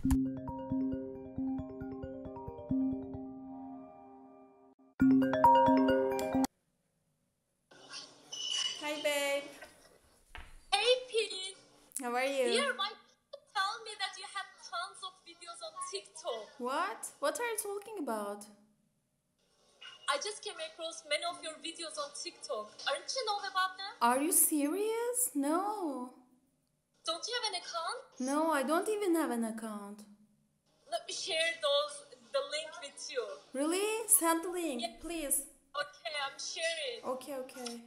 Hi, babe. Hey Pete, How are you? dear, my tell me that you have tons of videos on TikTok. What? What are you talking about? I just came across many of your videos on TikTok. Aren't you know about them? Are you serious? No. Don't you have an account? No, I don't even have an account. Let me share those the link with you. Really? Send the link, please. Okay, I'm sharing. Okay, okay.